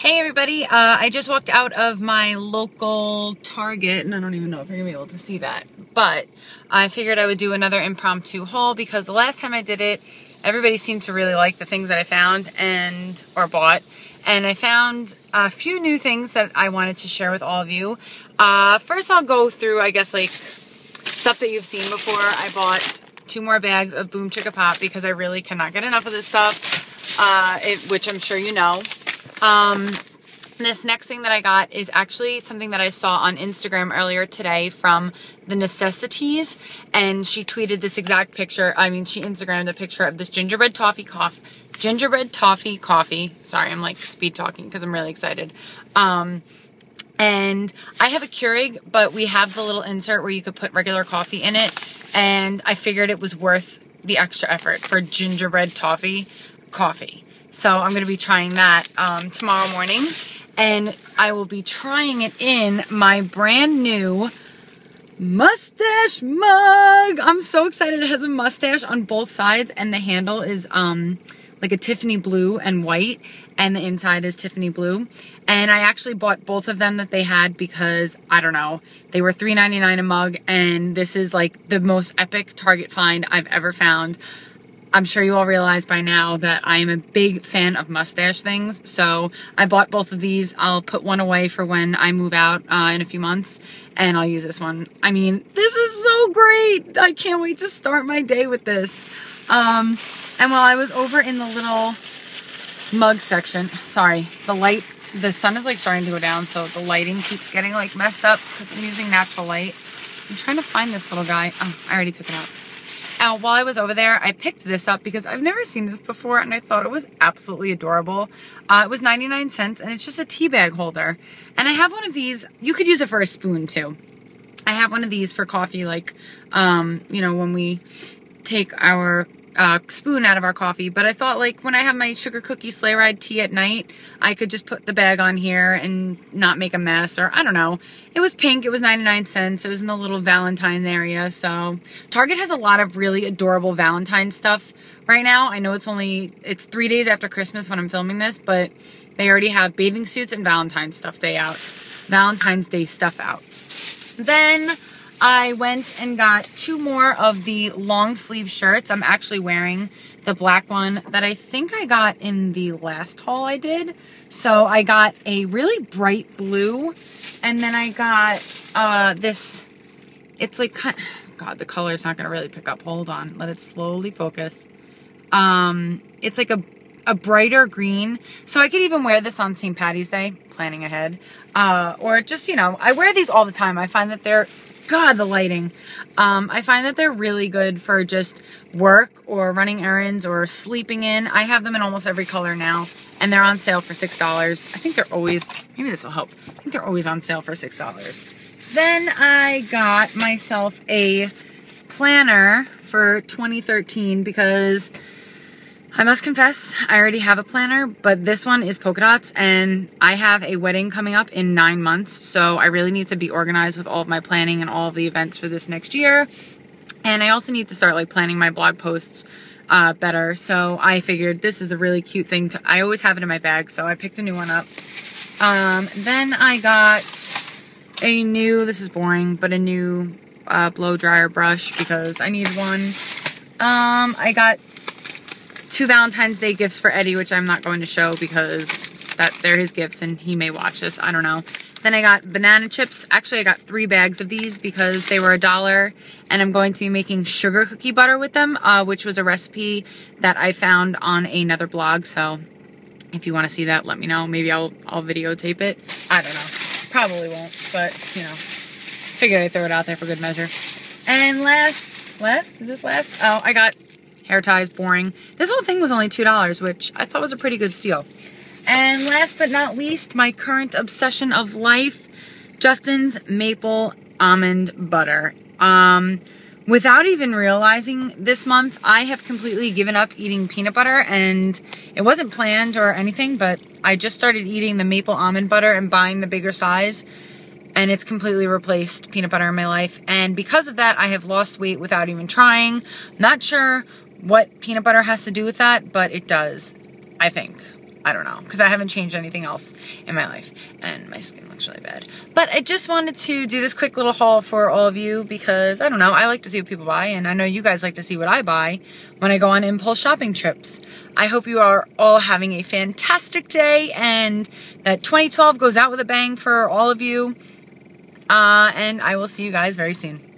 Hey everybody, uh, I just walked out of my local Target, and I don't even know if you're gonna be able to see that, but I figured I would do another impromptu haul because the last time I did it, everybody seemed to really like the things that I found and or bought, and I found a few new things that I wanted to share with all of you. Uh, first, I'll go through, I guess, like stuff that you've seen before. I bought two more bags of Boom Chicka Pop because I really cannot get enough of this stuff, uh, it, which I'm sure you know. Um, this next thing that I got is actually something that I saw on Instagram earlier today from The Necessities. And she tweeted this exact picture. I mean, she Instagrammed a picture of this gingerbread toffee coffee. Gingerbread toffee coffee. Sorry, I'm like speed talking because I'm really excited. Um, and I have a Keurig, but we have the little insert where you could put regular coffee in it. And I figured it was worth the extra effort for gingerbread toffee coffee. So I'm going to be trying that um, tomorrow morning. And I will be trying it in my brand new mustache mug. I'm so excited. It has a mustache on both sides and the handle is um like a Tiffany blue and white and the inside is Tiffany blue. And I actually bought both of them that they had because I don't know, they were $3.99 a mug and this is like the most epic Target find I've ever found. I'm sure you all realize by now that I am a big fan of mustache things. So I bought both of these. I'll put one away for when I move out uh, in a few months and I'll use this one. I mean, this is so great. I can't wait to start my day with this. Um, and while I was over in the little mug section, sorry, the light, the sun is like starting to go down. So the lighting keeps getting like messed up because I'm using natural light. I'm trying to find this little guy. Oh, I already took it out. Now, while I was over there, I picked this up because I've never seen this before and I thought it was absolutely adorable. Uh, it was 99 cents and it's just a tea bag holder. And I have one of these. You could use it for a spoon too. I have one of these for coffee, like, um, you know, when we take our uh, spoon out of our coffee, but I thought like when I have my sugar cookie sleigh ride tea at night, I could just put the bag on here and not make a mess or I don't know. It was pink. It was 99 cents. It was in the little Valentine area. So Target has a lot of really adorable Valentine stuff right now. I know it's only, it's three days after Christmas when I'm filming this, but they already have bathing suits and Valentine's stuff day out. Valentine's Day stuff out. Then I went and got two more of the long sleeve shirts. I'm actually wearing the black one that I think I got in the last haul I did. So I got a really bright blue and then I got uh, this, it's like, God, the color is not going to really pick up. Hold on. Let it slowly focus. Um, it's like a, a brighter green. So I could even wear this on St. Patty's Day, planning ahead. Uh, or just, you know, I wear these all the time. I find that they're God, the lighting. Um, I find that they're really good for just work or running errands or sleeping in. I have them in almost every color now, and they're on sale for $6. I think they're always, maybe this will help. I think they're always on sale for $6. Then I got myself a planner for 2013 because I must confess, I already have a planner, but this one is polka dots, and I have a wedding coming up in nine months, so I really need to be organized with all of my planning and all of the events for this next year. And I also need to start like planning my blog posts uh, better. So I figured this is a really cute thing to. I always have it in my bag, so I picked a new one up. Um, then I got a new. This is boring, but a new uh, blow dryer brush because I need one. Um, I got two Valentine's Day gifts for Eddie, which I'm not going to show because that they're his gifts and he may watch this. I don't know. Then I got banana chips. Actually, I got three bags of these because they were a dollar and I'm going to be making sugar cookie butter with them, uh, which was a recipe that I found on another blog. So if you want to see that, let me know. Maybe I'll, I'll videotape it. I don't know. Probably won't, but you know, figured I'd throw it out there for good measure. And last, last, is this last? Oh, I got hair ties, boring. This whole thing was only $2, which I thought was a pretty good steal. And last but not least, my current obsession of life, Justin's maple almond butter. Um, without even realizing this month, I have completely given up eating peanut butter and it wasn't planned or anything, but I just started eating the maple almond butter and buying the bigger size and it's completely replaced peanut butter in my life. And because of that, I have lost weight without even trying. Not sure what peanut butter has to do with that, but it does, I think. I don't know, because I haven't changed anything else in my life, and my skin looks really bad. But I just wanted to do this quick little haul for all of you because, I don't know, I like to see what people buy, and I know you guys like to see what I buy when I go on impulse shopping trips. I hope you are all having a fantastic day, and that 2012 goes out with a bang for all of you, uh, and I will see you guys very soon.